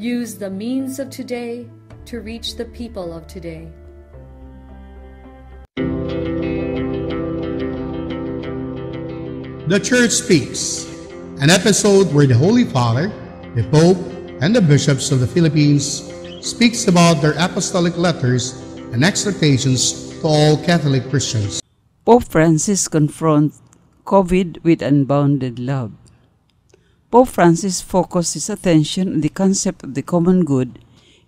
use the means of today to reach the people of today. The Church Speaks, an episode where the Holy Father, the Pope, and the bishops of the Philippines speaks about their apostolic letters and exhortations to all Catholic Christians. Pope Francis confronts COVID with unbounded love. Pope Francis focused his attention on the concept of the common good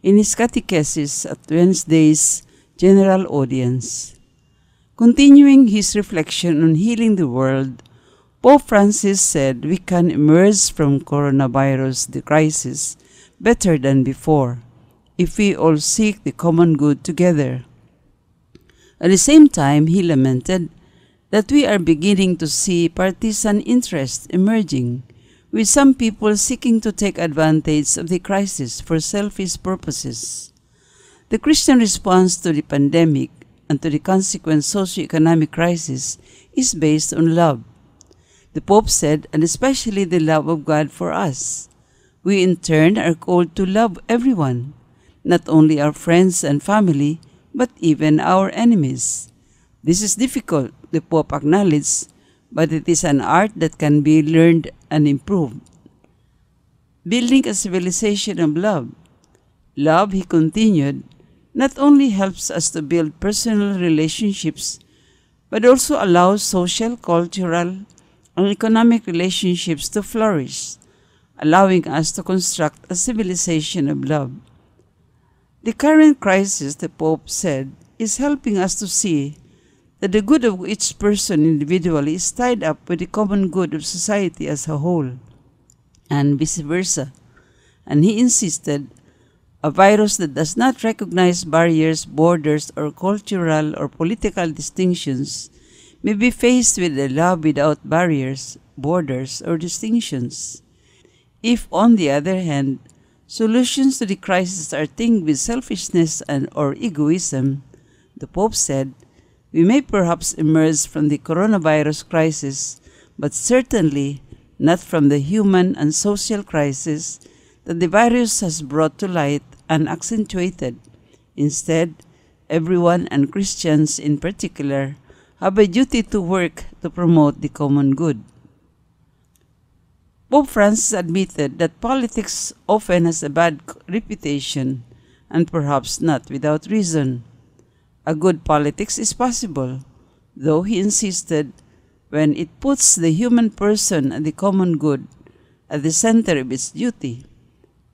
in his catechesis at Wednesday's general audience. Continuing his reflection on healing the world, Pope Francis said we can emerge from coronavirus the crisis better than before if we all seek the common good together. At the same time, he lamented that we are beginning to see partisan interest emerging, with some people seeking to take advantage of the crisis for selfish purposes. The Christian response to the pandemic and to the consequent socio-economic crisis is based on love the Pope said, and especially the love of God for us. We in turn are called to love everyone, not only our friends and family, but even our enemies. This is difficult, the Pope acknowledged, but it is an art that can be learned and improve. Building a civilization of love. Love, he continued, not only helps us to build personal relationships, but also allows social, cultural, and economic relationships to flourish, allowing us to construct a civilization of love. The current crisis, the Pope said, is helping us to see that the good of each person individually is tied up with the common good of society as a whole, and vice versa. And he insisted a virus that does not recognize barriers, borders, or cultural or political distinctions may be faced with a love without barriers, borders, or distinctions. If, on the other hand, solutions to the crisis are tinged with selfishness and or egoism, the Pope said, we may perhaps emerge from the coronavirus crisis, but certainly not from the human and social crisis that the virus has brought to light and accentuated. Instead, everyone and Christians in particular have a duty to work to promote the common good. Pope Francis admitted that politics often has a bad reputation, and perhaps not without reason. A good politics is possible, though he insisted when it puts the human person and the common good at the center of its duty.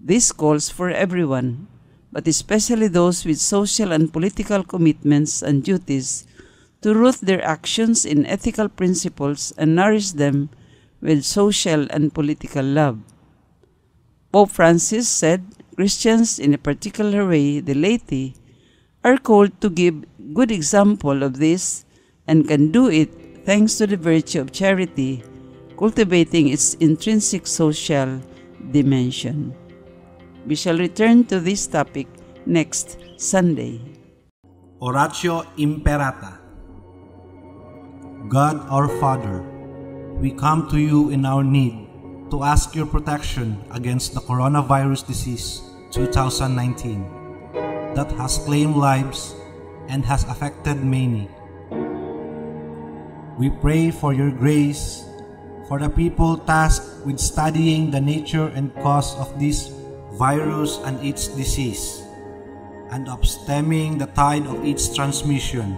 This calls for everyone, but especially those with social and political commitments and duties to root their actions in ethical principles and nourish them with social and political love. Pope Francis said Christians, in a particular way, the laity, are called to give good example of this and can do it thanks to the virtue of charity, cultivating its intrinsic social dimension. We shall return to this topic next Sunday. Oratio Imperata God our Father, we come to you in our need to ask your protection against the coronavirus disease 2019 that has claimed lives and has affected many. We pray for your grace for the people tasked with studying the nature and cause of this virus and its disease, and of stemming the tide of its transmission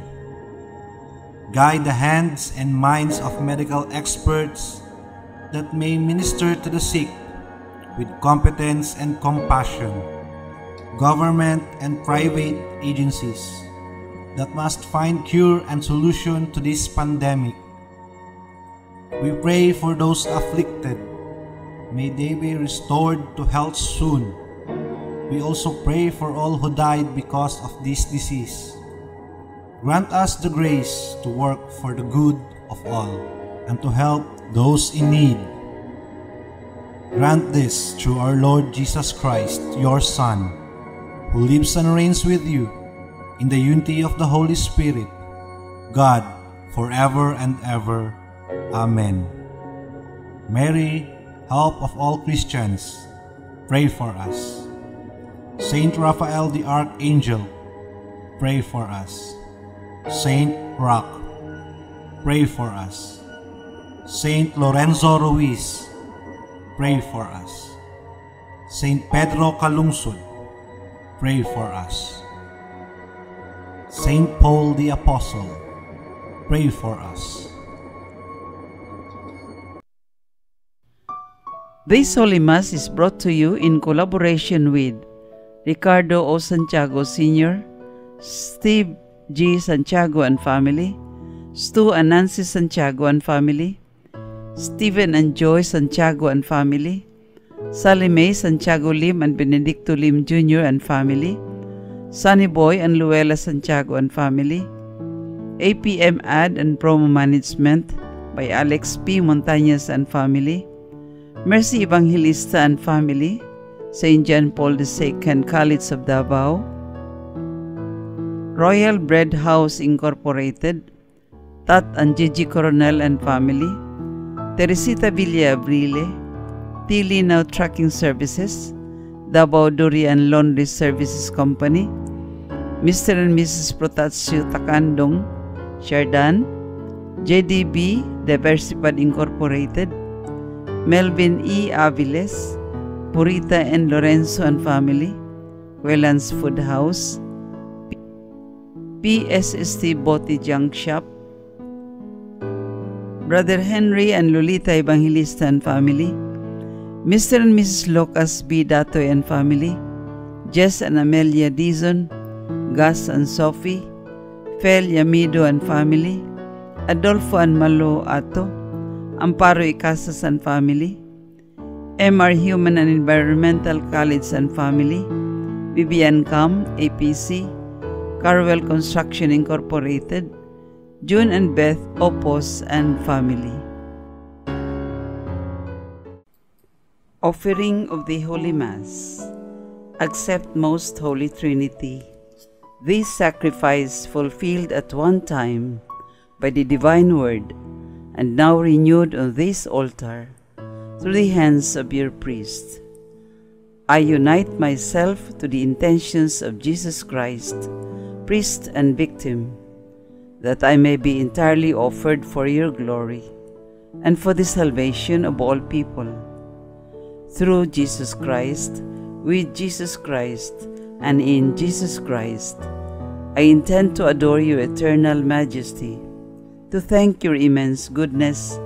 Guide the hands and minds of medical experts that may minister to the sick with competence and compassion. Government and private agencies that must find cure and solution to this pandemic. We pray for those afflicted. May they be restored to health soon. We also pray for all who died because of this disease Grant us the grace to work for the good of all and to help those in need. Grant this through our Lord Jesus Christ, your Son, who lives and reigns with you in the unity of the Holy Spirit, God, forever and ever. Amen. Mary, help of all Christians, pray for us. Saint Raphael the Archangel, pray for us. Saint Roch, pray for us. Saint Lorenzo Ruiz, pray for us. Saint Pedro Calungsod, pray for us. Saint Paul the Apostle, pray for us. This Holy Mass is brought to you in collaboration with Ricardo O. Santiago Sr., Steve G. Santiago and family, Stu and Nancy Santiago and family, Stephen and Joy Santiago and family, Sally Mae Santiago Lim and Benedicto Lim Jr. and family, Sunny Boy and Luella Santiago and family, APM Ad and Promo Management by Alex P. Montañez and family, Mercy Evangelista and family, St. John Paul II College of Davao, Royal Bread House Incorporated, Tat and Gigi Coronel and family, Teresita Villa Abrile, Tili Now Trucking Services, Davao Durian Laundry Services Company, Mr. and Mrs. Protasio Takandong, Shardan, JDB Diversified Incorporated, Melvin E. Aviles, Purita and Lorenzo and family, Wellans Food House, PSST Boti Junk Shop, Brother Henry and Lolita Evangelista and family, Mr. and Mrs. Locas B. Datoy and family, Jess and Amelia Dizon, Gus and Sophie, Fel Yamido and family, Adolfo and Malo Ato, Amparo Icasas and family, MR Human and Environmental College and family, Vivian Cam, APC, Carwell Construction Incorporated, Jun and Beth Oppus and family. Offering of the Holy Mass. Accept Most Holy Trinity. This sacrifice fulfilled at one time by the divine word and now renewed on this altar through the hands of your priest. I unite myself to the intentions of Jesus Christ, priest and victim, that I may be entirely offered for your glory and for the salvation of all people. Through Jesus Christ, with Jesus Christ, and in Jesus Christ, I intend to adore your eternal majesty, to thank your immense goodness,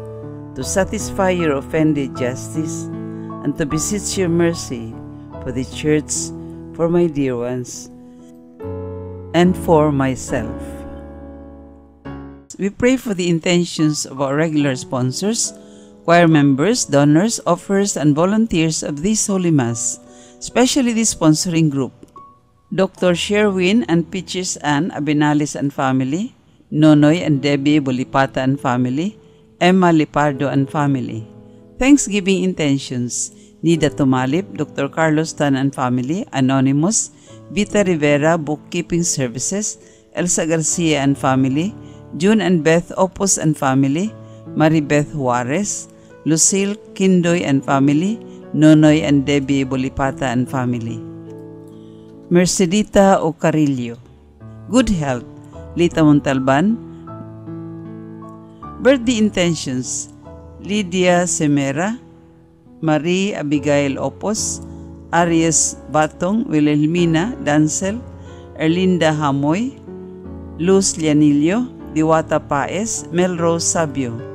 to satisfy your offended justice, and to beseech your mercy for the church, for my dear ones, and for myself. We pray for the intentions of our regular sponsors, choir members, donors, offers, and volunteers of this Holy Mass, especially the sponsoring group. Dr. Sherwin and Peaches Ann Abenales and family, Nonoy and Debbie Bolipata and family, Emma Lipardo and family. Thanksgiving intentions, Nida Tumalip, Dr. Carlos Tan and family, Anonymous, Vita Rivera Bookkeeping Services, Elsa Garcia and family, Jun and Beth Oppus and family, Maribeth Juarez, Lucille Kindoy and family, Nonoy and Debbie Bolipata and family. Mercedita Ocarillo. Good health, Lita Montalban. Birthday intentions, Lydia Semera, Marie Abigail Opos, Aries Batong, Wilhelmina Dancel, Erlinda Hamoy, Luz Lianillo, Diwata Paes, Melrose Sabio.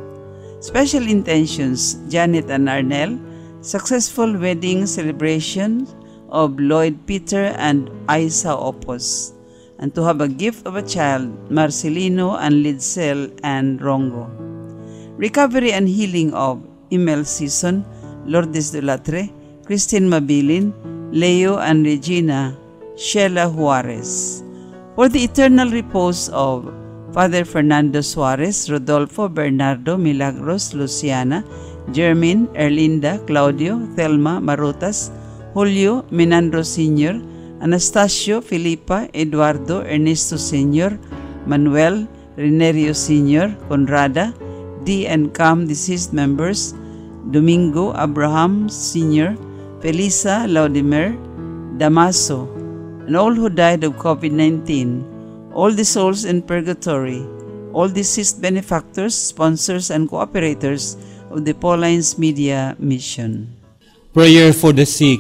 Special intentions, Janet and Arnel, successful wedding celebration of Lloyd Peter and Aissa Oppus, and to have a gift of a child, Marcelino and Lydcelle Ann Rongo. Recovery and healing of Emil Sison, Lourdes Dulatre, Christine Mabilin, Leo and Regina, Sheila Juarez. For the eternal repose of Father Fernando Suarez, Rodolfo, Bernardo, Milagros, Luciana, Jermin, Erlinda, Claudio, Thelma, Marutas, Julio, Menandro Sr., Anastasio, Filipa, Eduardo, Ernesto Sr., Manuel, Renerio Sr., Conrada, D and CAM deceased members, Domingo, Abraham Sr., Felisa, Laudimir, Damaso, and all who died of COVID 19, all the souls in purgatory, all deceased benefactors, sponsors, and cooperators of the Paulines Media Mission. Prayer for the sick.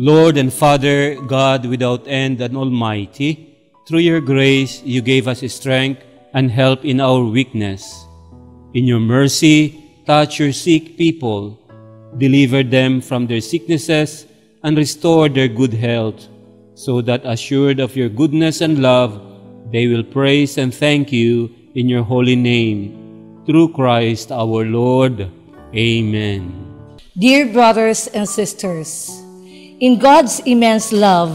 Lord and Father, God without end and Almighty, through your grace you gave us strength and help in our weakness. In your mercy, touch your sick people, deliver them from their sicknesses, and restore their good health, so that assured of your goodness and love, they will praise and thank you in your holy name. Through Christ our Lord. Amen. Dear brothers and sisters, in God's immense love,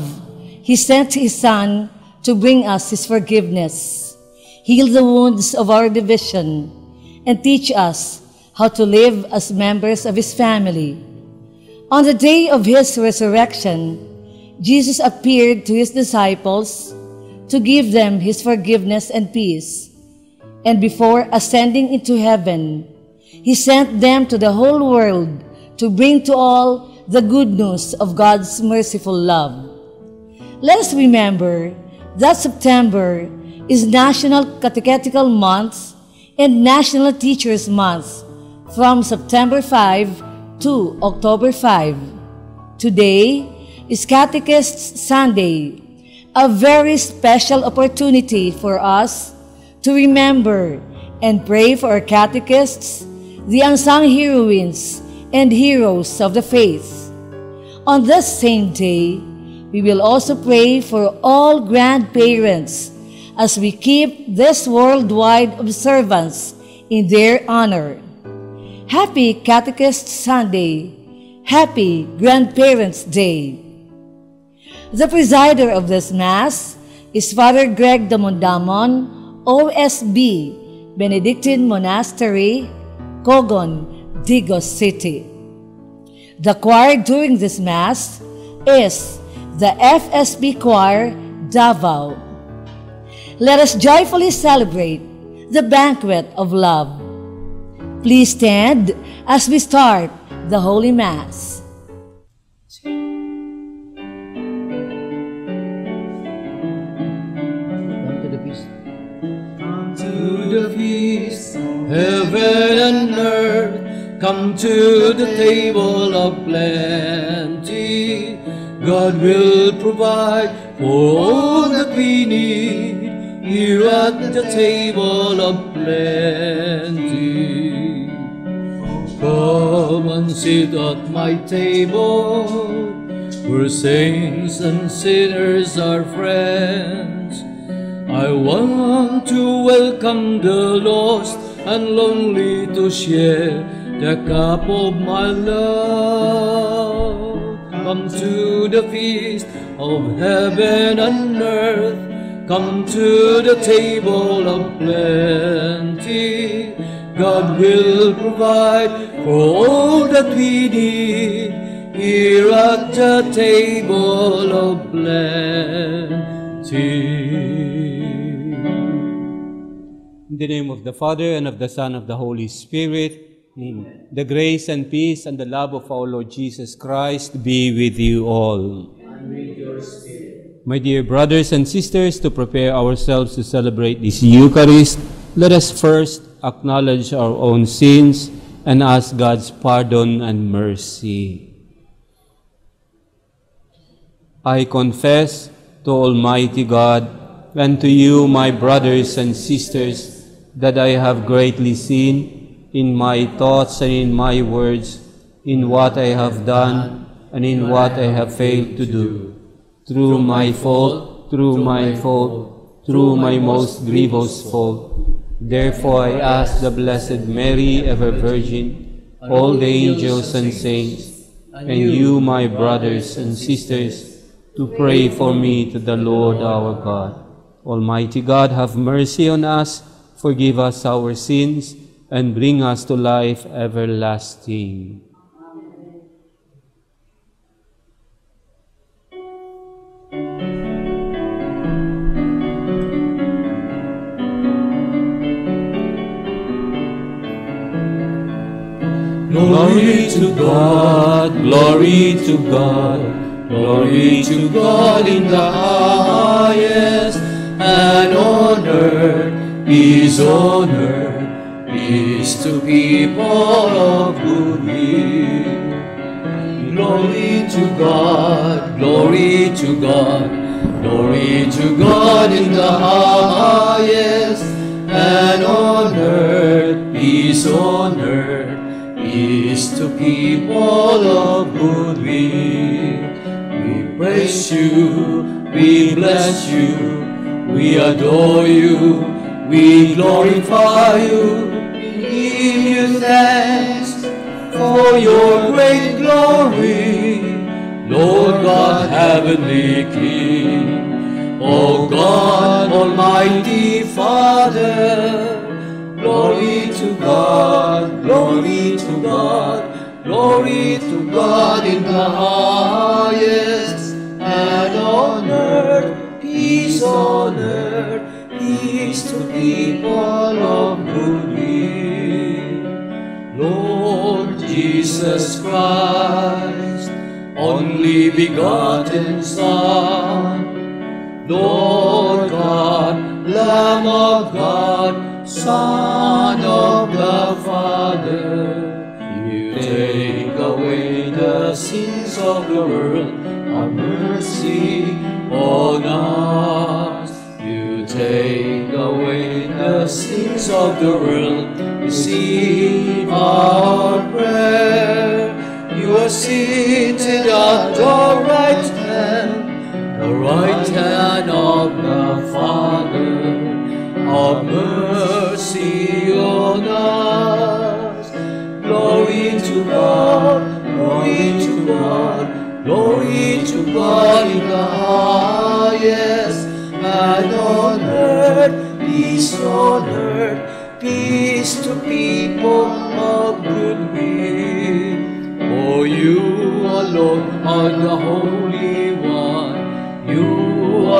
He sent His Son to bring us His forgiveness, heal the wounds of our division, and teach us how to live as members of His family. On the day of His resurrection, Jesus appeared to His disciples to give them His forgiveness and peace. And before ascending into heaven, He sent them to the whole world to bring to all the good news of God's merciful love. Let us remember that September is National Catechetical Month and National Teachers Month from September 5 to October 5. Today is Catechist Sunday, a very special opportunity for us to remember and pray for our catechists, the unsung heroines and heroes of the faith. On this same day, we will also pray for all grandparents as we keep this worldwide observance in their honor. Happy Catechist Sunday! Happy Grandparents' Day! The presider of this Mass is Father Greg Damondamon, OSB, Benedictine Monastery, Cogon, Digos City. The choir during this Mass is the FSP Choir Davao. Let us joyfully celebrate the banquet of love. Please stand as we start the Holy Mass. Heaven and earth, come to the table of plenty. God will provide for all that we need here at the table of plenty. Come and sit at my table, where saints and sinners are friends. I want to welcome the lost and lonely to share the cup of my love. Come to the feast of heaven and earth. Come to the table of plenty. God will provide for all that we need here at the table of plenty. In the name of the Father, and of the Son, and of the Holy Spirit, Amen. The grace and peace and the love of our Lord Jesus Christ be with you all. And with your spirit. My dear brothers and sisters, to prepare ourselves to celebrate this Eucharist, let us first acknowledge our own sins and ask God's pardon and mercy. I confess to Almighty God and to you, my brothers and sisters, that I have greatly sinned in my thoughts and in my words, in what I have done and in what I have failed to do. Through my fault, through my fault, through my most grievous fault. Therefore I ask the Blessed Mary, ever Virgin, all the angels and saints, and you, my brothers and sisters, to pray for me to the Lord our God. Almighty God, have mercy on us, forgive us our sins, and bring us to life everlasting. Glory to God, glory to God, Glory to God in the highest, and on earth on earth, peace to people of good will. Glory to God, glory to God, glory to God in the highest, and on earth on earth, peace to people of good will. We praise you, we bless you, we adore you, we glorify you, we give you thanks for your great glory, Lord God, heavenly King. O God, Almighty Father, glory to God, glory to God, glory to God in the highest, and on earth, peace on earth, peace to people of good will. Lord Jesus Christ, only begotten Son, Lord God, Lamb of God, Son of the Father, you take away the sins of the world, have mercy on us. Take away the sins of the world, receive our prayer. You are seated at the right hand, the right hand of the Father. Have mercy on us. Glory to God, glory to God, glory to God peace on earth, peace to people of good will. For you alone are the Holy One, you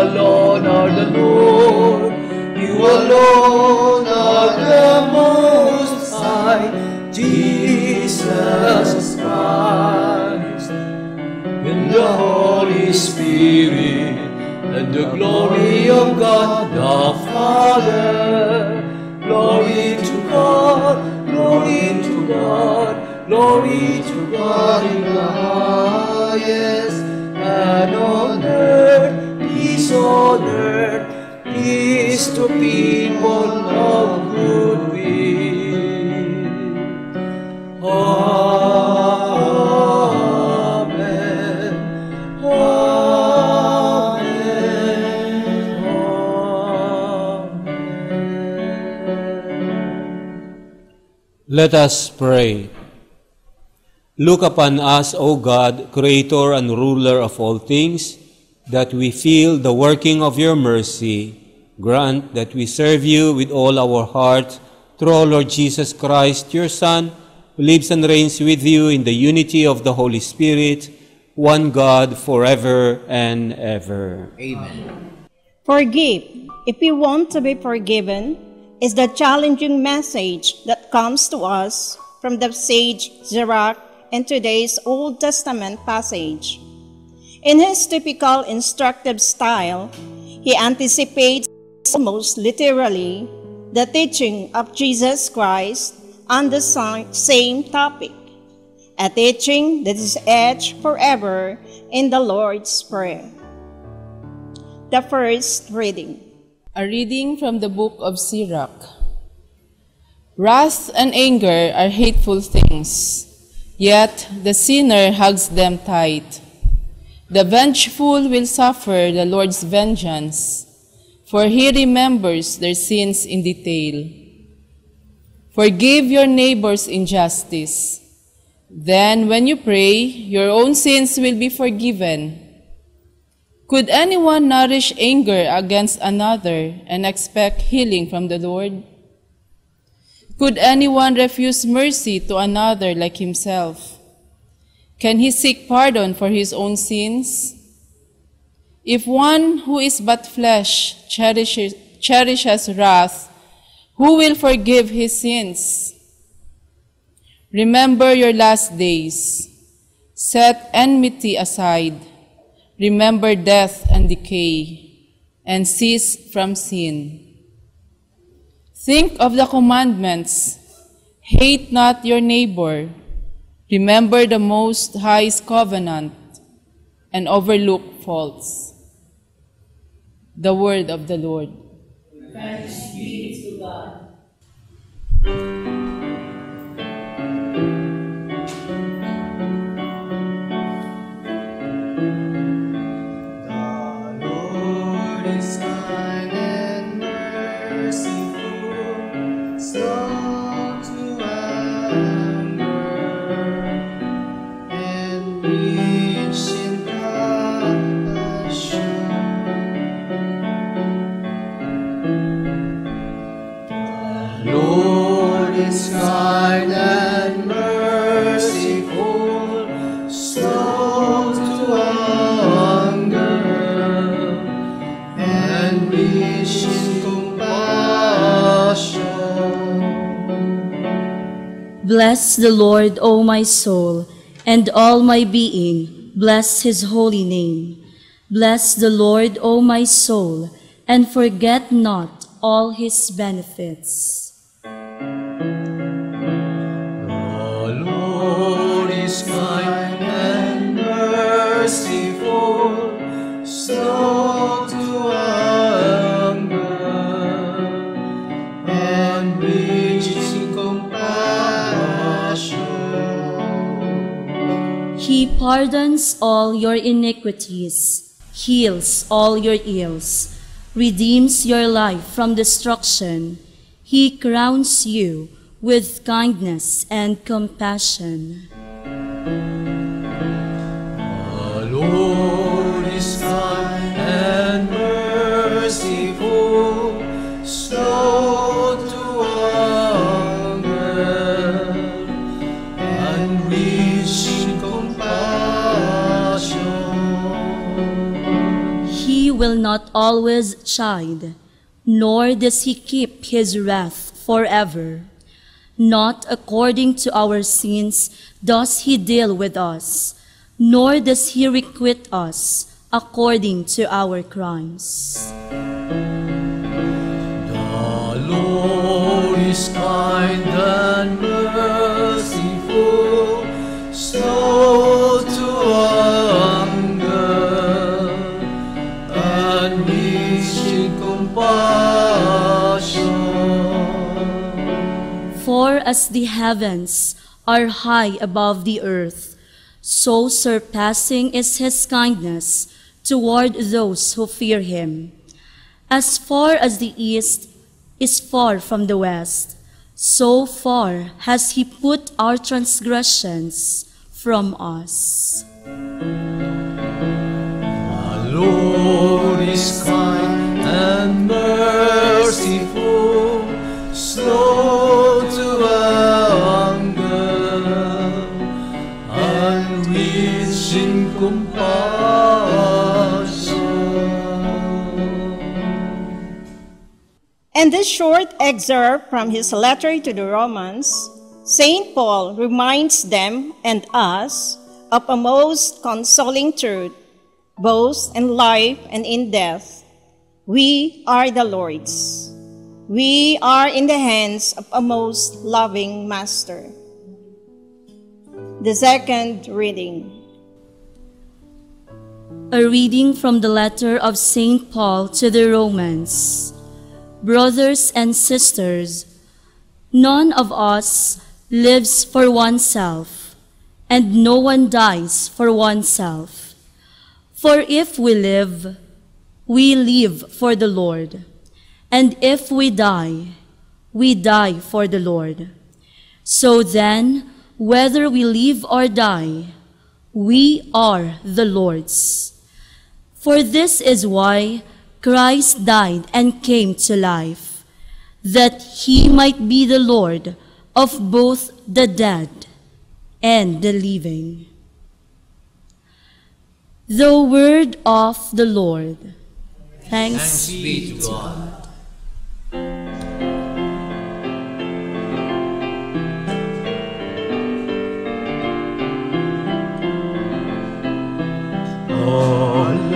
alone are the Lord, you alone are the Most High, Jesus Christ. In the Holy Spirit, and the glory of God the Father. Glory to God, glory to God, glory to God in the highest, and on earth, peace on earth, peace to people of good Let us pray. Look upon us, O God, Creator and Ruler of all things, that we feel the working of your mercy. Grant that we serve you with all our heart through our Lord Jesus Christ, your Son, who lives and reigns with you in the unity of the Holy Spirit, one God, forever and ever. Amen. Forgive if we want to be forgiven is the challenging message that comes to us from the sage Sirach in today's Old Testament passage. In his typical instructive style, he anticipates almost literally the teaching of Jesus Christ on the same topic, a teaching that is etched forever in the Lord's Prayer. The first reading. A reading from the book of Sirach. Wrath and anger are hateful things, yet the sinner hugs them tight. The vengeful will suffer the Lord's vengeance, for he remembers their sins in detail. Forgive your neighbor's injustice. Then, when you pray, your own sins will be forgiven. Could anyone nourish anger against another and expect healing from the Lord? Could anyone refuse mercy to another like himself? Can he seek pardon for his own sins? If one who is but flesh cherishes, cherishes wrath, who will forgive his sins? Remember your last days. Set enmity aside. Remember death and decay, and cease from sin. Think of the commandments. Hate not your neighbor. Remember the Most High's covenant, and overlook faults. The word of the Lord. Lord Bless the Lord, O my soul, and all my being. Bless his holy name. Bless the Lord, O my soul, and forget not all his benefits. Pardons all your iniquities, heals all your ills, redeems your life from destruction. He crowns you with kindness and compassion. The not always chide, nor does he keep his wrath forever. Not according to our sins does he deal with us, nor does he requite us according to our crimes. The Lord is kind and merciful, slow to anger, For as the heavens are high above the earth, so surpassing is his kindness toward those who fear him. As far as the east is far from the west, so far has he put our transgressions from us. And merciful, slow to anger, and rich in compassion. And this short excerpt from his letter to the Romans, St. Paul reminds them and us of a most consoling truth, both in life and in death. We are the Lord's. We are in the hands of a most loving Master. The second reading. A reading from the letter of St. Paul to the Romans. Brothers and sisters, none of us lives for oneself, and no one dies for oneself. For if we live, we live for the Lord, and if we die, we die for the Lord. So then, whether we live or die, we are the Lord's. For this is why Christ died and came to life, that he might be the Lord of both the dead and the living. The word of the Lord. Thanks, Thanks be to God. The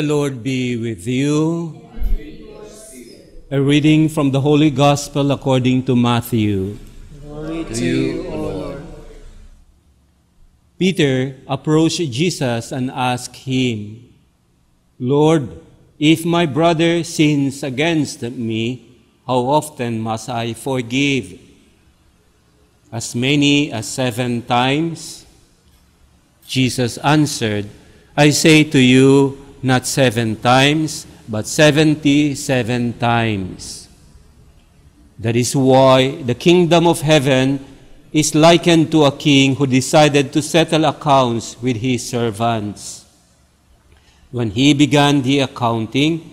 The Lord be with you. A reading from the Holy Gospel according to Matthew. Glory to you, O Lord. Peter approached Jesus and asked him, Lord, if my brother sins against me, how often must I forgive? As many as seven times? Jesus answered, I say to you, not seven times, but seventy seven times. That is why the kingdom of heaven is likened to a king who decided to settle accounts with his servants. When he began the accounting,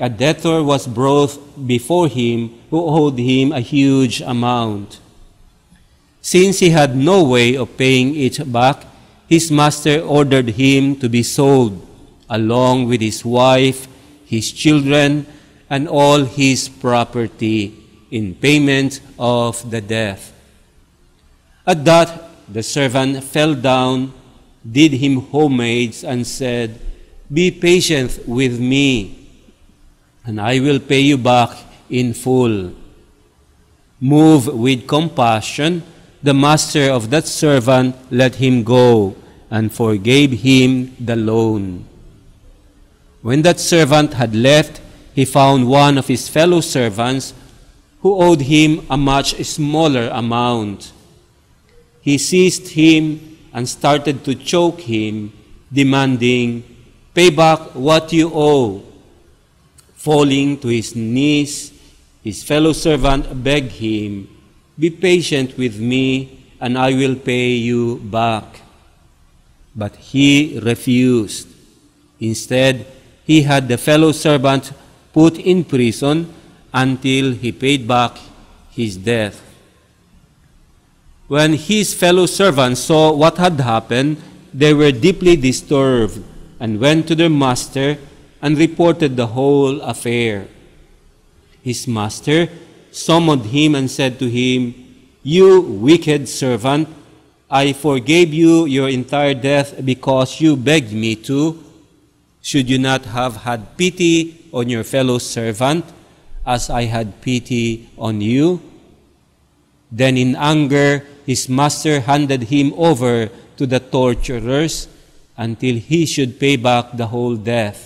a debtor was brought before him who owed him a huge amount. Since he had no way of paying it back, his master ordered him to be sold, along with his wife, his children, and all his property, in payment of the debt. At that, the servant fell down, did him homage, and said, Be patient with me, and I will pay you back in full. Moved with compassion, the master of that servant let him go and forgave him the loan. When that servant had left, he found one of his fellow servants who owed him a much smaller amount. He seized him and started to choke him, demanding, Pay back what you owe. Falling to his knees, his fellow servant begged him, Be patient with me, and I will pay you back. But he refused. Instead, he had the fellow servant put in prison until he paid back his debt. When his fellow servants saw what had happened, they were deeply disturbed and went to their master and reported the whole affair. His master summoned him and said to him, You wicked servant, I forgave you your entire debt because you begged me to. Should you not have had pity on your fellow servant as I had pity on you? Then in anger, his master handed him over to the torturers until he should pay back the whole debt.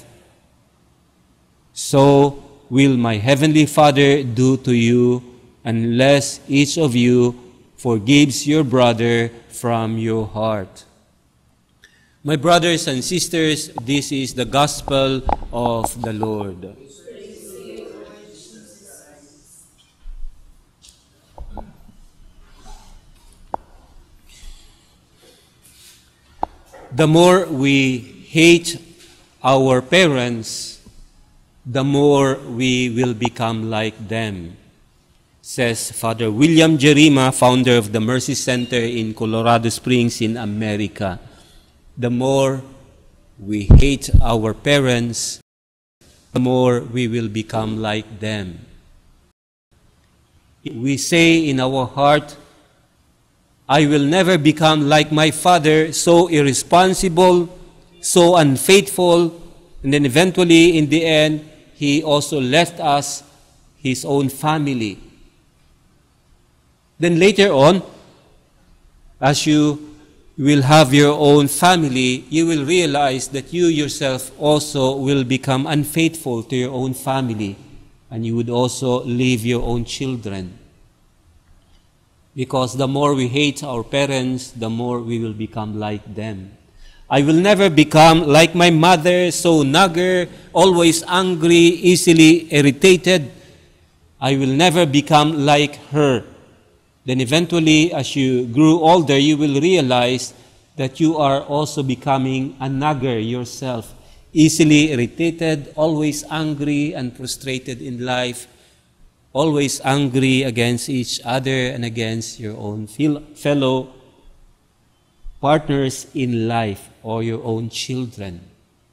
So will my heavenly Father do to you unless each of you forgives your brother from your heart. My brothers and sisters, this is the gospel of the Lord. The more we hate our parents, the more we will become like them, says Father William Jerima, founder of the Mercy Center in Colorado Springs in America. The more we hate our parents, the more we will become like them. We say in our heart, I will never become like my father, so irresponsible, so unfaithful, and then eventually, in the end, he also left us his own family. Then later on, as you will have your own family, you will realize that you yourself also will become unfaithful to your own family, and you would also leave your own children. Because the more we hate our parents, the more we will become like them. I will never become like my mother, so nagger, always angry, easily irritated. I will never become like her. Then eventually, as you grew older, you will realize that you are also becoming a nagger yourself, easily irritated, always angry and frustrated in life, always angry against each other and against your own fellow partners in life or your own children.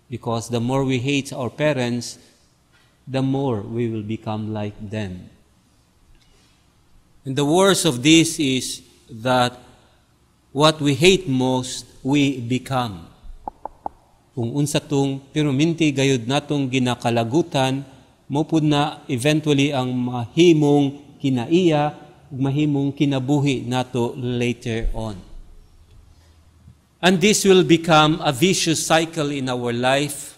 Because the more we hate our parents, the more we will become like them. And the worst of this is that what we hate most, we become. kung unsa tong piruminti gayud natong ginakalagutan mo pud na eventually ang mahimong kinaiya ug mahimong kinabuhi nato later on. And this will become a vicious cycle in our life.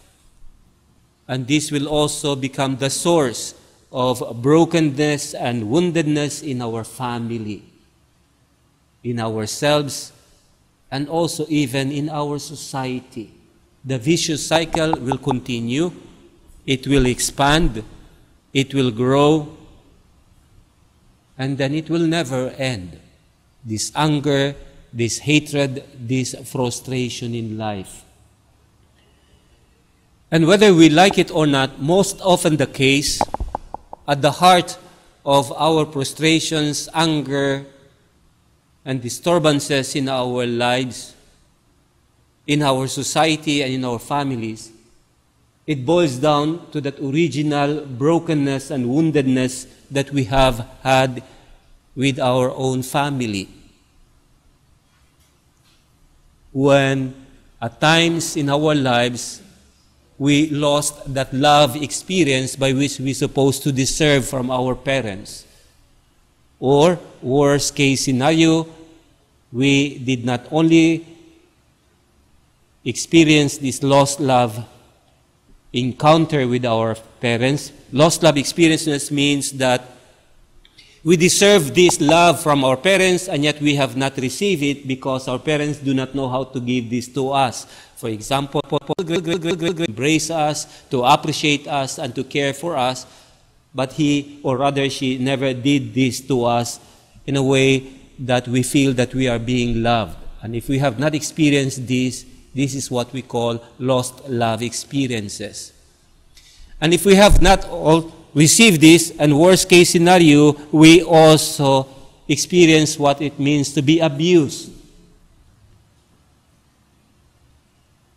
And this will also become the source of brokenness and woundedness in our family, in ourselves, and also even in our society. The vicious cycle will continue, it will expand, it will grow, and then it will never end. This anger, this hatred, this frustration in life. And whether we like it or not, most often the case, at the heart of our prostrations, anger, and disturbances in our lives, in our society, and in our families, it boils down to that original brokenness and woundedness that we have had with our own family. When at times in our lives we lost that love experience by which we supposed to deserve from our parents. Or, worst case scenario, we did not only experience this lost love encounter with our parents. Lost love experiences means that we deserve this love from our parents and yet we have not received it because our parents do not know how to give this to us. For example, embrace us, to appreciate us, and to care for us, but he, or rather she, never did this to us in a way that we feel that we are being loved. And if we have not experienced this, this is what we call lost love experiences. And if we have not all received this, and worst case scenario, we also experience what it means to be abused.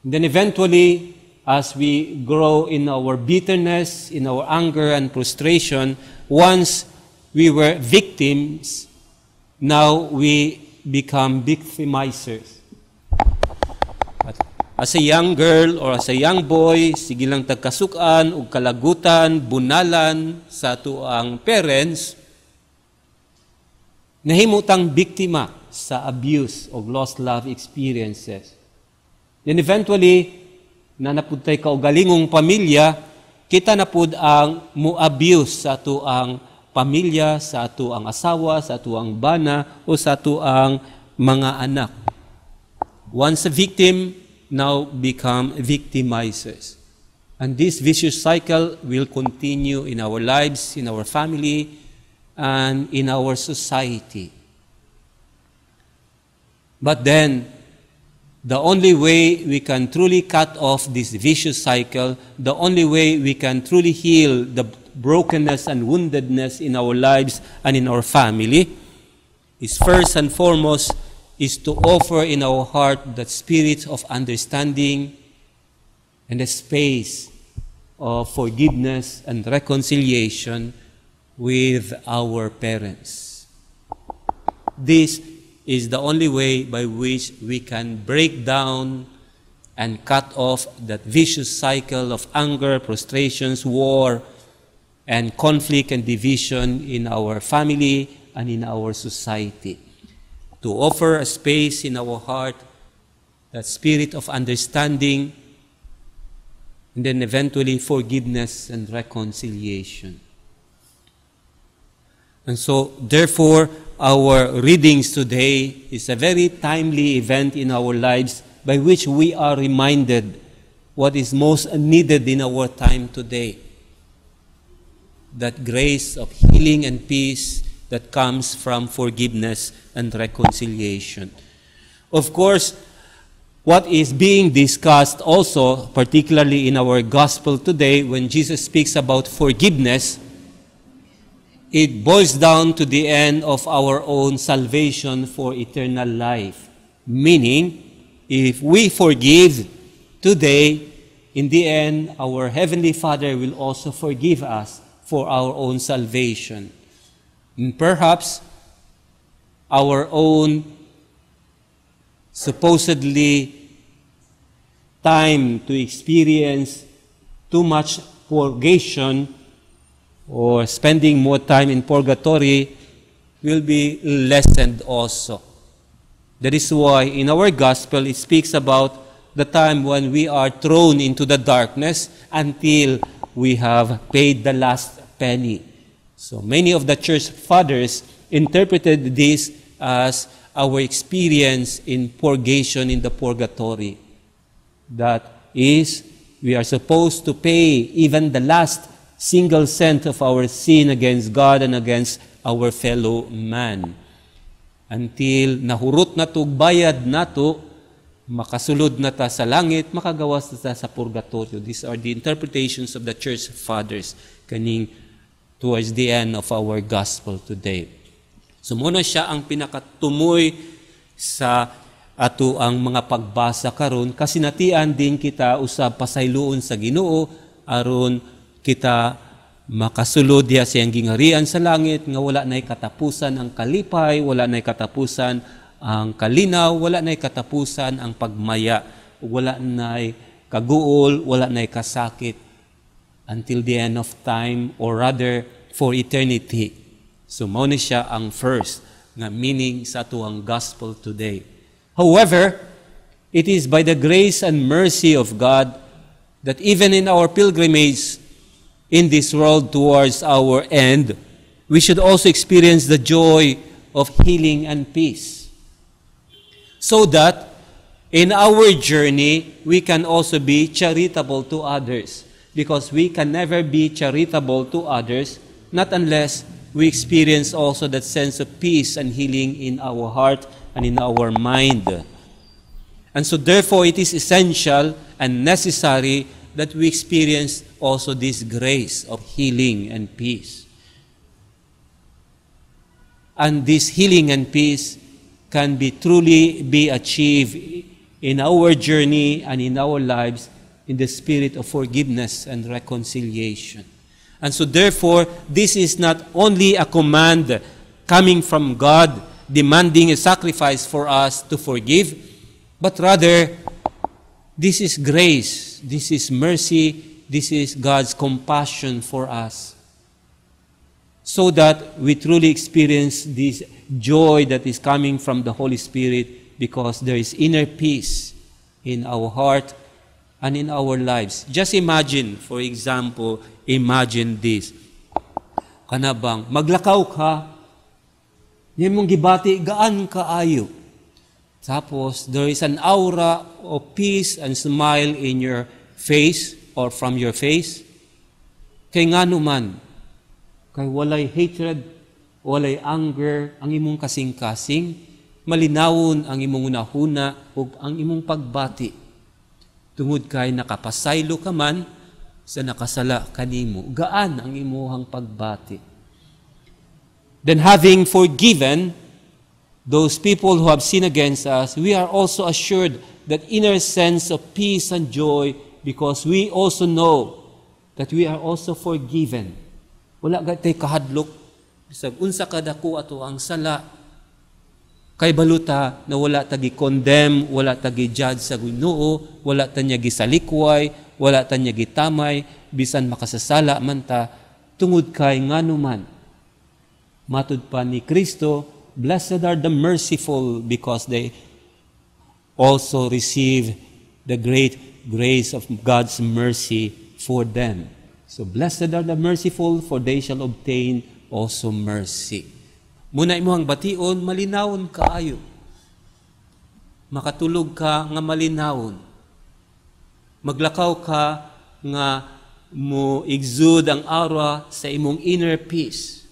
Then eventually, as we grow in our bitterness, in our anger and frustration, once we were victims, now we become victimizers. At as a young girl or as a young boy, sige lang tagkasukan o kalagutan, bunalan sa tuang parents, nahimutang biktima sa abuse of lost love experiences. Then eventually, na napuntay ka o galingong pamilya, kita na pud ang mu-abuse sa tuang pamilya, sa tuang asawa, sa tuang bana, o sa tuang mga anak. Once a victim, now become victimizers. And this vicious cycle will continue in our lives, in our family, and in our society. But then, the only way we can truly cut off this vicious cycle, the only way we can truly heal the brokenness and woundedness in our lives and in our family, is first and foremost is to offer in our heart that spirit of understanding and a space of forgiveness and reconciliation with our parents. This is the only way by which we can break down and cut off that vicious cycle of anger, frustrations, war, and conflict and division in our family and in our society. To offer a space in our heart, that spirit of understanding, and then eventually forgiveness and reconciliation. And so, therefore, our readings today is a very timely event in our lives by which we are reminded what is most needed in our time today. That grace of healing and peace that comes from forgiveness and reconciliation. Of course, what is being discussed also, particularly in our gospel today, when Jesus speaks about forgiveness, it boils down to the end of our own salvation for eternal life. Meaning, if we forgive today, in the end, our Heavenly Father will also forgive us for our own salvation. And perhaps our own supposedly time to experience too much purgation or spending more time in purgatory will be lessened also. That is why in our gospel it speaks about the time when we are thrown into the darkness until we have paid the last penny. So many of the church fathers interpreted this as our experience in purgation in the purgatory. That is, we are supposed to pay even the last single cent of our sin against God and against our fellow man. Until nahurot na to, bayad na to, makasulod na ta sa langit, makagawas na ta sa purgatorio. These are the interpretations of the church fathers kaning towards the end of our gospel today. So muna siya ang pinakatumoy sa ato ang mga pagbasa karon kasi natian din kita usab pasayloon sa Ginoo aron kita makasulod diha sa gingarian sa langit nga wala nay katapusan ang kalipay, wala nay katapusan ang kalinaw, wala nay katapusan ang pagmaya, wala nay kaguol, wala nay kasakit until the end of time or rather for eternity. So mao siya ang first nga meaning sa tuang gospel today. However, it is by the grace and mercy of God that even in our pilgrimage in this world towards our end, we should also experience the joy of healing and peace. So that in our journey, we can also be charitable to others. Because we can never be charitable to others not unless we experience also that sense of peace and healing in our heart and in our mind. And so, therefore, it is essential and necessary that we experience also this grace of healing and peace. And this healing and peace can be truly be achieved in our journey and in our lives in the spirit of forgiveness and reconciliation. And so therefore, this is not only a command coming from God demanding a sacrifice for us to forgive, but rather this is grace, this is mercy, this is God's compassion for us. So that we truly experience this joy that is coming from the Holy Spirit because there is inner peace in our heart and in our lives. Just imagine, for example, imagine this. Kanabang, maglakaw ka, yung mong gibati, gaan ka ayo. Tapos, there is an aura of peace and smile in your face or from your face. Kay nga man, kay walay hatred, walay anger, ang imong kasing-kasing, malinawon ang imong unahuna ug ang imong pagbati. Tungod kay nakapasaylo ka man sa nakasala kanimo, gaan ang imuhang pagbati. Then having forgiven, those people who have sinned against us, we are also assured that inner sense of peace and joy because we also know that we are also forgiven. Wala gatay kahadlok bisag unsa kadako ato ang sala kay baluta na wala tagi condemn, wala tagi judge sa Ginoo, wala ta niya gisalikway, wala ta niya gitamay bisan makasasala man ta tungod kay nganuman. Matud pa ni Kristo, Blessed are the merciful because they also receive the great grace of God's mercy for them. So, blessed are the merciful, for they shall obtain also mercy. Muna imo ang bation, malinawon kaayo. Makatulog ka nga malinawon. Maglakaw ka nga mo exude ang aura sa imong inner peace.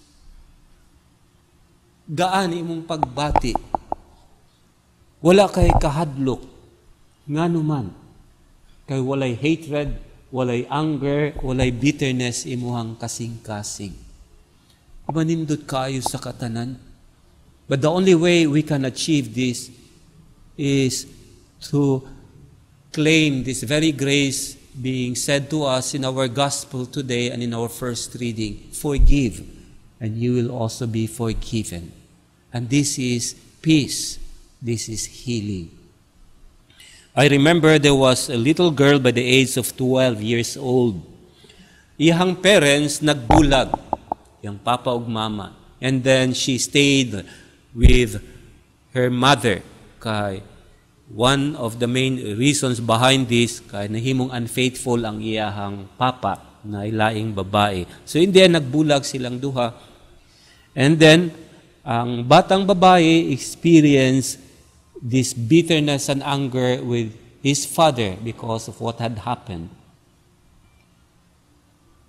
Gaan imong pagbati. Wala kay kahadlok. Nga naman. Kay walay hatred, walay anger, walay bitterness imuhang kasing-kasing. Manindot kayo sa katanan. But the only way we can achieve this is to claim this very grace being said to us in our gospel today and in our first reading. Forgive, and you will also be forgiven. And this is peace. This is healing. I remember there was a little girl by the age of 12 years old. Iyang parents nagbulag, yung papa ug mama. And then she stayed with her mother kay one of the main reasons behind this kay nahimong unfaithful ang iyahang papa na ilaing babae. So in the nagbulag silang duha. And then, ang batang babae experienced this bitterness and anger with his father because of what had happened.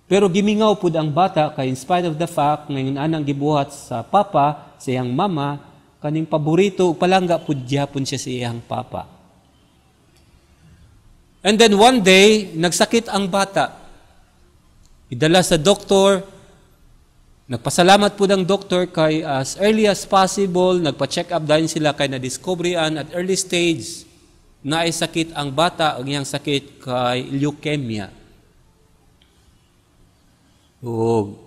Pero gimingaw pud ang bata kay in spite of the fact ngayon anang gibuhat sa papa, sa iyang mama, kaning paborito palangga pud gyapon siya sa iyang papa. And then one day, nagsakit ang bata. Idala sa doktor, Nagpasalamat po ng doktor kay as early as possible, nagpa-check up dahil sila kay na-discoveryan at early stage na ay sakit ang bata, ang iyang sakit kay leukemia. O,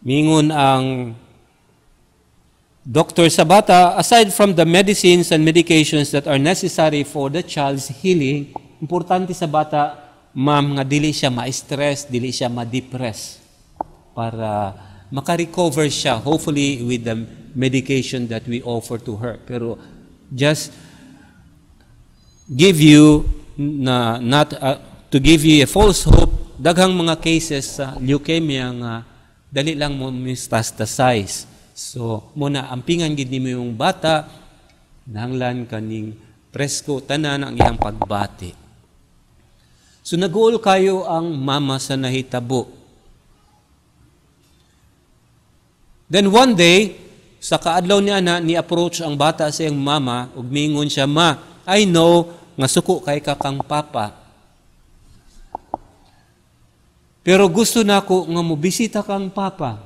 mingon ang doctor sa bata, aside from the medicines and medications that are necessary for the child's healing, importante sa bata, ma'am, nga dili siya ma-stress, dili siya ma-depress para makarecover siya, hopefully with the medication that we offer to her. Pero just give you na not uh, to give you a false hope, daghang mga cases sa leukemia nga dali lang mo metastasize. So, muna ampingan gid nimo yung bata nanglan kaning presko tanan ang iyang pagbati. So nag-uol kayo ang mama sa nahitabo Then one day, sa kaadlaw niya na, ni-approach ang bata sa iyang mama, ug mingon siya, Ma, I know, nga suko kay ka kang papa. Pero gusto na ko nga mo bisita kang papa.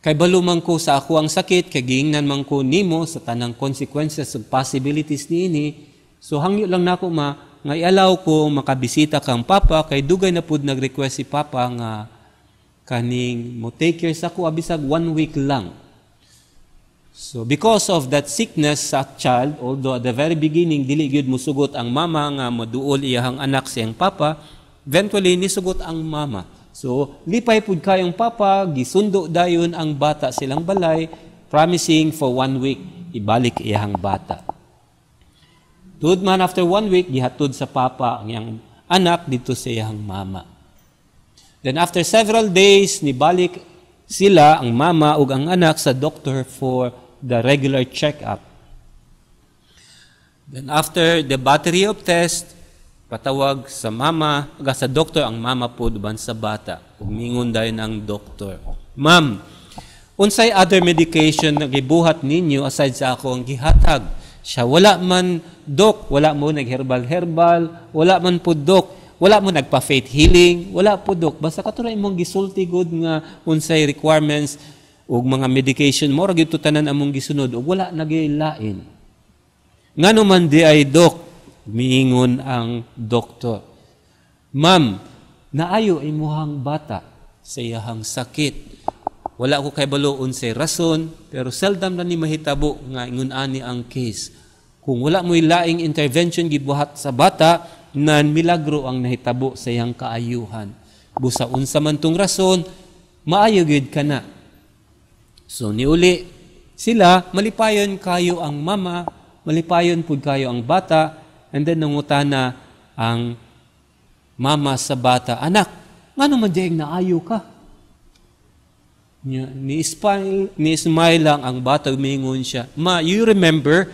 Kay baluman ko sa ako ang sakit, kay giingnan man ko nimo sa tanang consequences ug possibilities niini. So hangyo lang nako ma nga ialaw ko makabisita kang papa kay dugay na pud nag-request si papa nga kaning mo take care sa ko abisag one week lang. So because of that sickness sa child, although at the very beginning dili gyud musugot ang mama nga moduol iyang anak siyang papa, eventually nisugot ang mama. So lipay pud kayong papa, gisundo dayon ang bata silang balay, promising for one week ibalik iyang bata. Tud man after one week gihatod sa papa ang iyang anak dito sa iyang mama. Then after several days, nibalik sila, ang mama ug ang anak sa doctor for the regular check-up. Then after the battery of test, patawag sa mama, aga sa doktor ang mama po duban sa bata. Umingon dahil ng doktor. Ma'am, unsay other medication na gibuhat ninyo aside sa ako ang gihatag? Siya wala man dok, wala mo nag-herbal-herbal, wala man po dok, wala mo nagpa-faith healing, wala po dok. Basta katulad imong gisulti good nga unsay requirements ug mga medication mo ra gyud tanan among gisunod ug wala nagilain. Ngano man di ay dok, miingon ang doktor. Ma'am, naayo imuhang bata sa iyahang sakit. Wala ko kay balo unsay rason, pero seldom na ni mahitabo nga ingon ani ang case. Kung wala mo ilaing intervention gibuhat sa bata, nan milagro ang nahitabo sa iyang kaayuhan. Busa unsa man tong rason, maayo gid kana. So niuli sila malipayon kayo ang mama, malipayon pud kayo ang bata, and then nangutana ang mama sa bata, anak, ngano man diyang naayo ka? Ni smile, ni smile lang ang bata, umingon siya, Ma, you remember,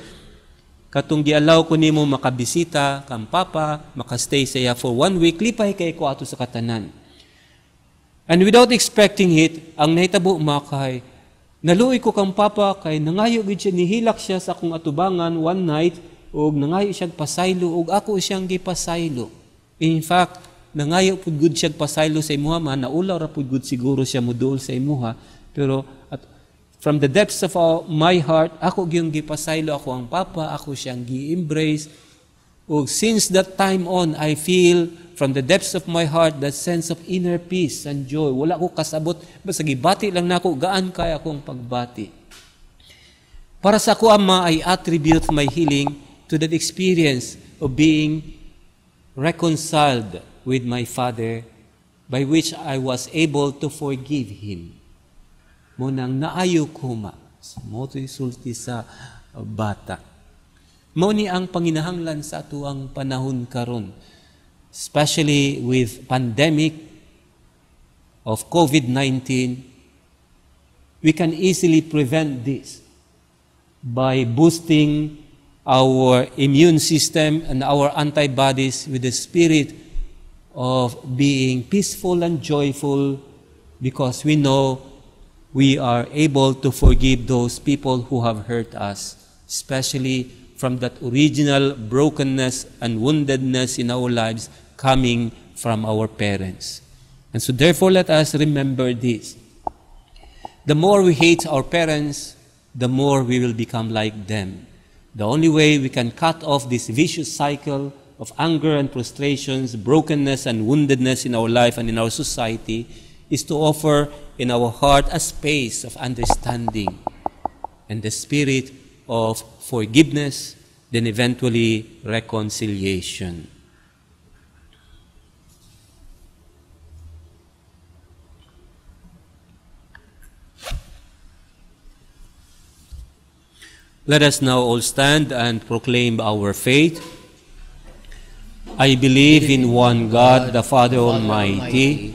katong gialaw ko nimo makabisita kang papa, makastay saya for one week, lipay kay ko ato sa katanan. And without expecting it, ang nahitabo makay, naluoy ko kang papa kay nangayo gid siya nihilak siya sa akong atubangan one night ug nangayo siya pasaylo ug ako siyang gipasaylo. In fact, nangayo pud gud siya pasaylo sa imuha man naulaw ra pud gud siguro siya mudul sa imuha pero From the depths of all my heart, ako gyung gipasaylo ako ang Papa, ako siyang gi-embrace. O since that time on, I feel from the depths of my heart that sense of inner peace and joy. Wala ko kasabot, basta gibati lang nako, gaan kaya akong pagbati. Para sa ako ama, I attribute my healing to that experience of being reconciled with my father by which I was able to forgive him. Munang naayo kuma. Mo to isulti sa bata. Mo ni ang panginahanglan sa ato panahon karon, especially with pandemic of COVID-19, we can easily prevent this by boosting our immune system and our antibodies with the spirit of being peaceful and joyful because we know we are able to forgive those people who have hurt us, especially from that original brokenness and woundedness in our lives coming from our parents. And so, therefore, let us remember this. The more we hate our parents, the more we will become like them. The only way we can cut off this vicious cycle of anger and frustrations, brokenness and woundedness in our life and in our society is to offer in our heart a space of understanding and the spirit of forgiveness, then eventually reconciliation. Let us now all stand and proclaim our faith. I believe in one God, the Father Almighty,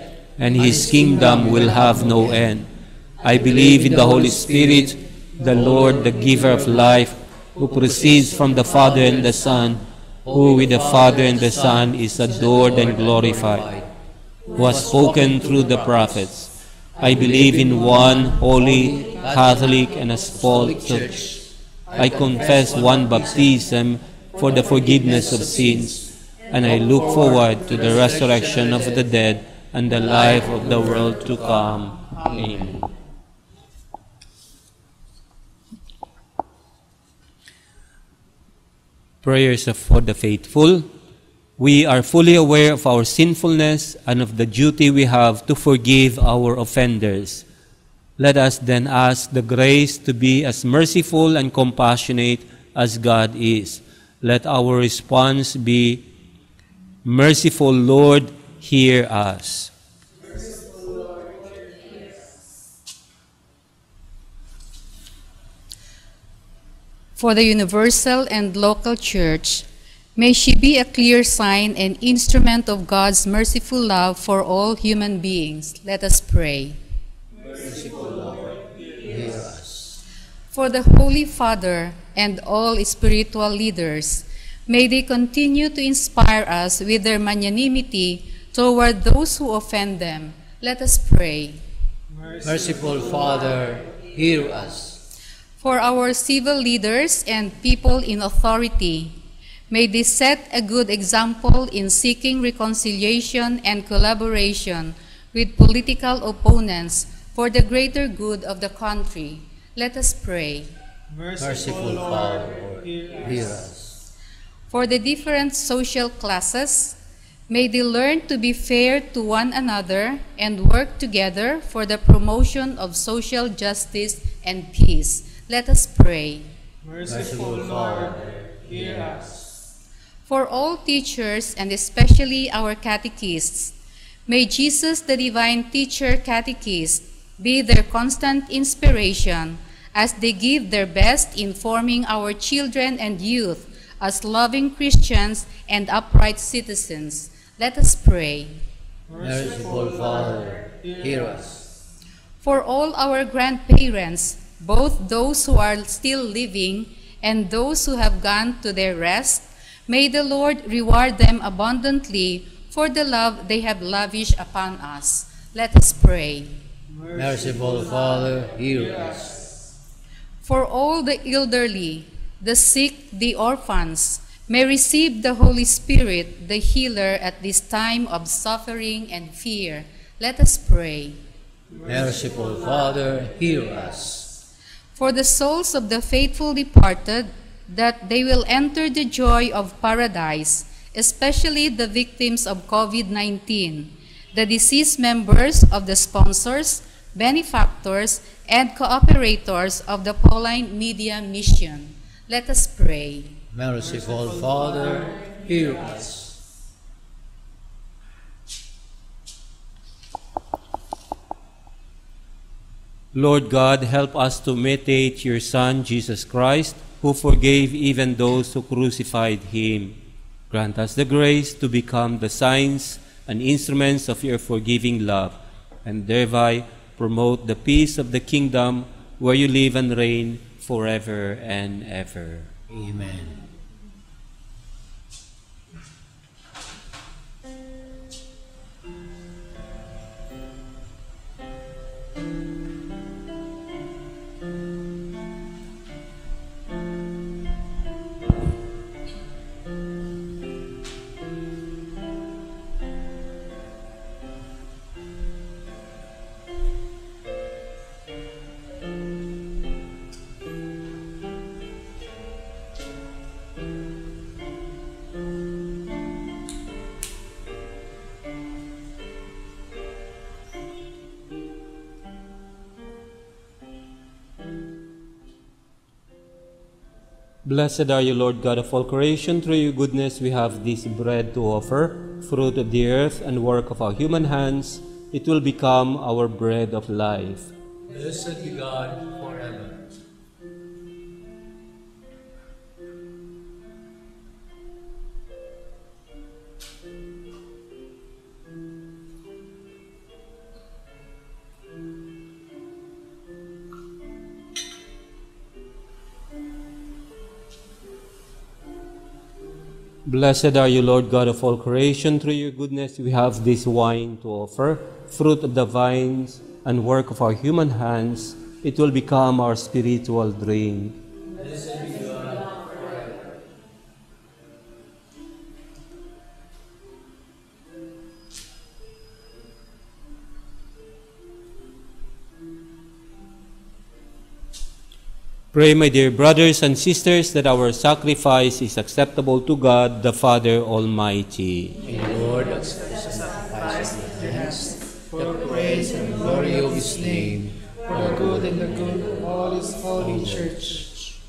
and his kingdom will have no end. I believe in the Holy Spirit, the Lord, the giver of life, who proceeds from the Father and the Son, who with the Father and the Son is adored and glorified, who has spoken through the prophets. I believe in one holy, Catholic, and apostolic church. I confess one baptism for the forgiveness of sins, and I look forward to the resurrection of the dead and the life of the world to come. Amen. Prayers for the faithful. We are fully aware of our sinfulness and of the duty we have to forgive our offenders. Let us then ask the grace to be as merciful and compassionate as God is. Let our response be, Merciful Lord, hear us. For the universal and local church, may she be a clear sign and instrument of God's merciful love for all human beings. Let us pray. For the Holy Father and all spiritual leaders, may they continue to inspire us with their magnanimity toward those who offend them. Let us pray. Merciful Father, hear us. For our civil leaders and people in authority, may they set a good example in seeking reconciliation and collaboration with political opponents for the greater good of the country. Let us pray. Merciful Father, hear us. For the different social classes, may they learn to be fair to one another and work together for the promotion of social justice and peace. Let us pray. Merciful Lord, hear us. For all teachers and especially our catechists, may Jesus, the divine teacher catechist, be their constant inspiration as they give their best in forming our children and youth as loving Christians and upright citizens. Let us pray. Merciful Father, hear us. For all our grandparents, both those who are still living and those who have gone to their rest, may the Lord reward them abundantly for the love they have lavished upon us. Let us pray. Merciful Father, hear us. For all the elderly, the sick, the orphans, may receive the Holy Spirit, the healer, at this time of suffering and fear. Let us pray. Merciful Father, hear us. For the souls of the faithful departed, that they will enter the joy of paradise, especially the victims of COVID 19, the deceased members of the sponsors, benefactors, and cooperators of the Pauline Media Mission. Let us pray. Merciful Father, hear us. Lord God, help us to imitate your Son, Jesus Christ, who forgave even those who crucified him. Grant us the grace to become the signs and instruments of your forgiving love, and thereby promote the peace of the kingdom where you live and reign forever and ever. Amen. Blessed are you, Lord God of all creation. Through your goodness we have this bread to offer, fruit of the earth and work of our human hands. It will become our bread of life. Blessed be God Blessed are you, Lord God of all creation. Through your goodness we have this wine to offer, fruit of the vines and work of our human hands. It will become our spiritual drink. Pray, my dear brothers and sisters, that our sacrifice is acceptable to God, the Father Almighty. May the Lord accept the sacrifice of your hands, for the praise and glory of his name, for the good and the good of all his holy church.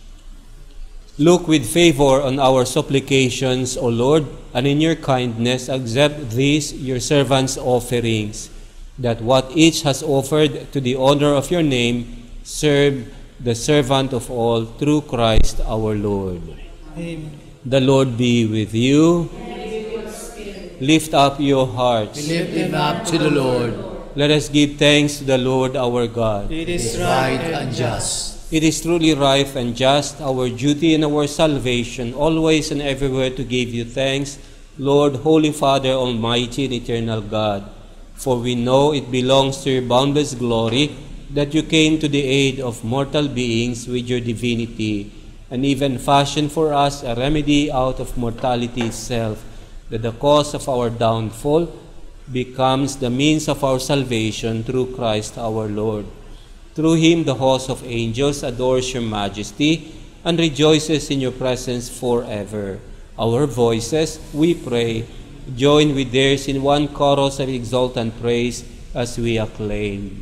Look with favor on our supplications, O Lord, and in your kindness accept these your servants' offerings, that what each has offered to the honor of your name serve the servant of all through Christ our Lord. Amen. The Lord be with you. Lift up your We hearts. lift them up to the Lord. Let us give thanks to the Lord our God. It is right and just. It is truly right and just, our duty and our salvation, always and everywhere to give you thanks, Lord, Holy Father, Almighty and Eternal God. For we know it belongs to your boundless glory that you came to the aid of mortal beings with your divinity, and even fashioned for us a remedy out of mortality itself, that the cause of our downfall becomes the means of our salvation through Christ our Lord. Through him, the host of angels adores your majesty and rejoices in your presence forever. Our voices, we pray, join with theirs in one chorus of exultant praise as we acclaim.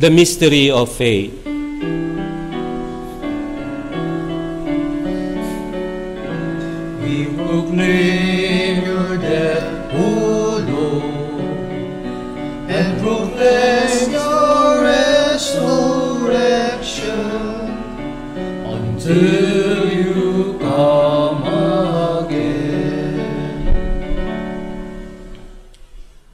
The mystery of faith. We proclaim your death, O Lord, and proclaim your resurrection until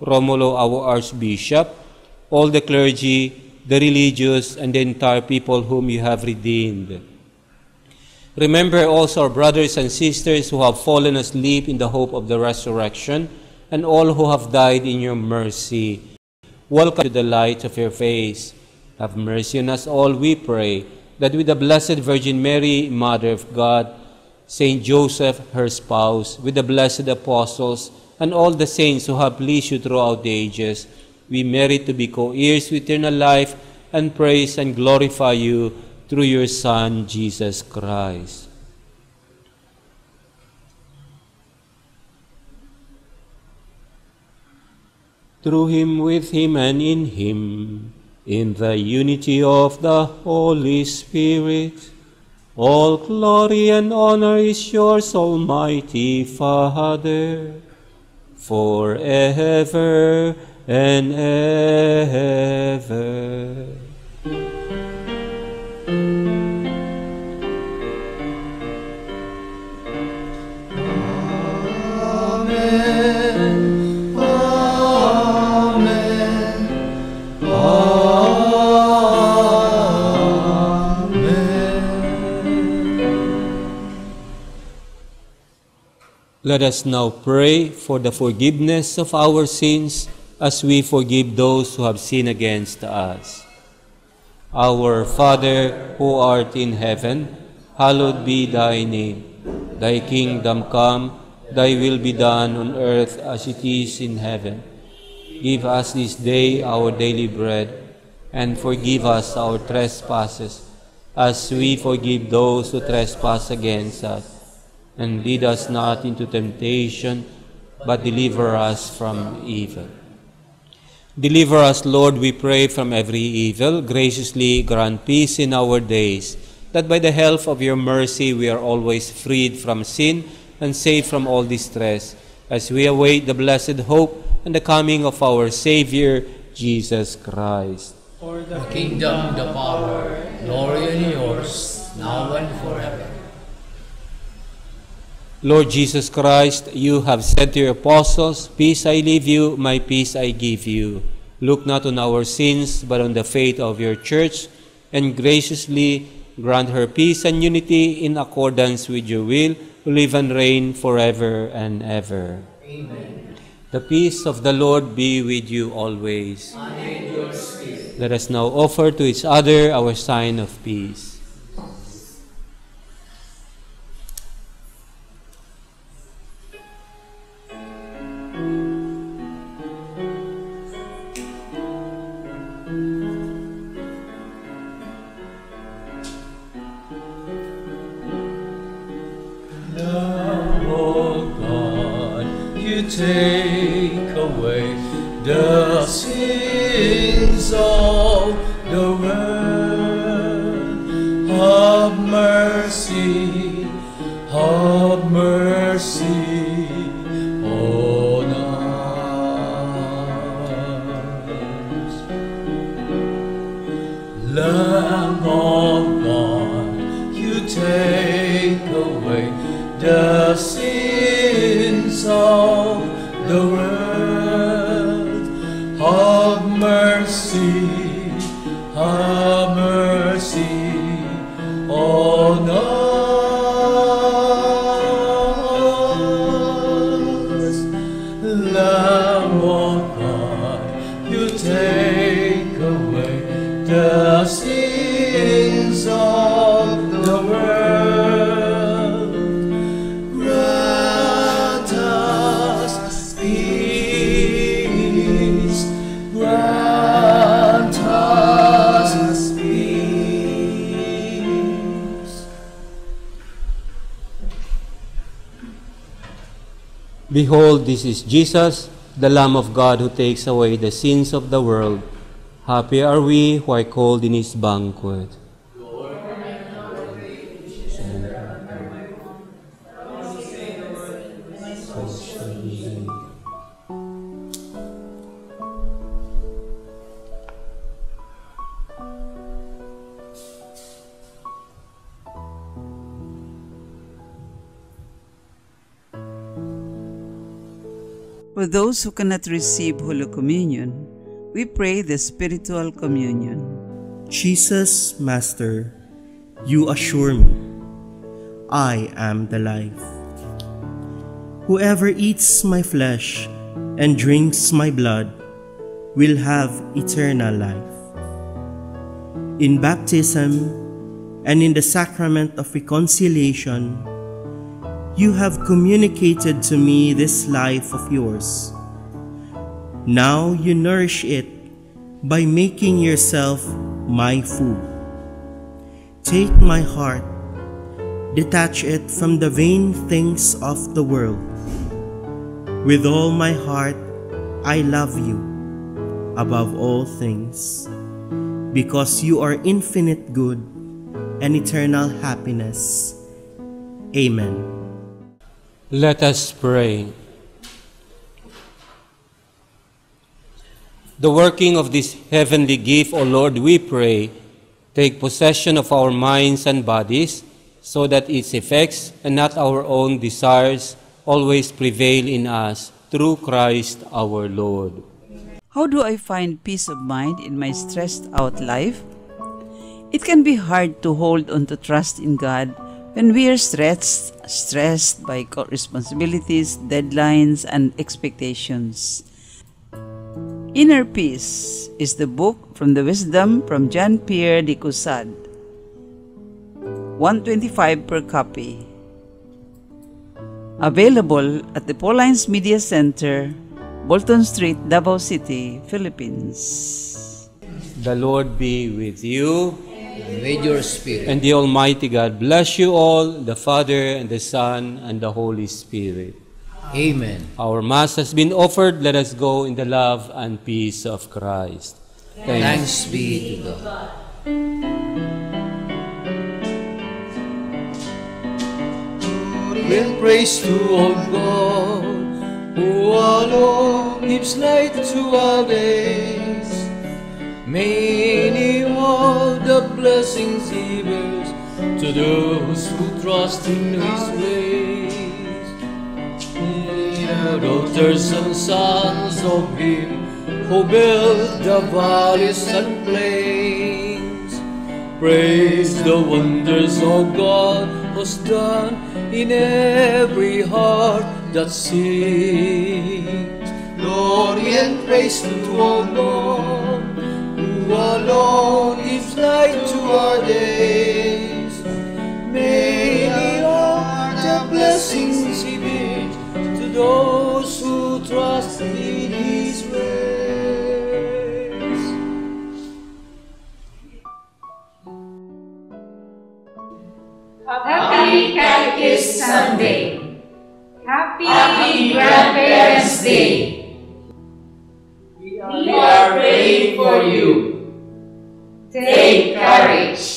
Romulo, our Archbishop, all the clergy, the religious, and the entire people whom you have redeemed. Remember also our brothers and sisters who have fallen asleep in the hope of the resurrection, and all who have died in your mercy. Welcome to the light of your face. Have mercy on us all, we pray, that with the Blessed Virgin Mary, Mother of God, Saint Joseph, her spouse, with the blessed apostles, and all the saints who have pleased you throughout the ages, we merit to be co-heirs with eternal life and praise and glorify you through your Son, Jesus Christ. Through him, with him, and in him, in the unity of the Holy Spirit, all glory and honor is yours, Almighty Father, forever and ever. Let us now pray for the forgiveness of our sins as we forgive those who have sinned against us. Our Father, who art in heaven, hallowed be thy name. Thy kingdom come, Thy will be done on earth as it is in heaven. Give us this day our daily bread, and forgive us our trespasses, as we forgive those who trespass against us. And lead us not into temptation, but deliver us from evil. Deliver us, Lord, we pray, from every evil. Graciously grant peace in our days, that by the help of your mercy we are always freed from sin and saved from all distress, as we await the blessed hope and the coming of our Savior, Jesus Christ. For the kingdom, the power, glory, and yours, now and forever. Lord Jesus Christ, you have said to your apostles, Peace I leave you, my peace I give you. Look not on our sins, but on the faith of your church, and graciously grant her peace and unity in accordance with your will, who live and reign forever and ever. Amen. The peace of the Lord be with you always. And your spirit. Let us now offer to each other our sign of peace. Behold, this is Jesus, the Lamb of God who takes away the sins of the world. Happy are we who are called in his banquet. Those who cannot receive Holy Communion, we pray the spiritual communion. Jesus, Master, you assure me, I am the life. Whoever eats my flesh and drinks my blood will have eternal life. In baptism and in the sacrament of reconciliation, you have communicated to me this life of yours. Now you nourish it by making yourself my food. Take my heart, detach it from the vain things of the world. With all my heart, I love you above all things, because you are infinite good and eternal happiness. Amen. Let us pray. The working of this heavenly gift, O Lord, we pray, take possession of our minds and bodies, so that its effects and not our own desires always prevail in us through Christ our Lord. How do I find peace of mind in my stressed out life? It can be hard to hold on to trust in God when we are stressed, stressed by responsibilities, deadlines, and expectations. Inner Peace is the book from the Wisdom from Jean Pierre de Caussade. 125 per copy. Available at the Paulines Media Center, Bolton Street, Davao City, Philippines. The Lord be with you. And with your spirit. And the Almighty God bless you all, the Father, and the Son, and the Holy Spirit. Amen. Our Mass has been offered. Let us go in the love and peace of Christ. Thanks, be to God. Will praise to our God, who alone gives light to our days. Many are the blessings He wills to those who trust in His ways. Daughters and sons of Him who built the valleys and plains. Praise the wonders of God who's done in every heart that sings. Glory and praise to our God, who alone is light to our days. Are the blessings those who trust in His ways. Happy Catechist Sunday. Happy, Happy Grandparents Day. We are praying for you. Take courage.